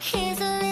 Here's a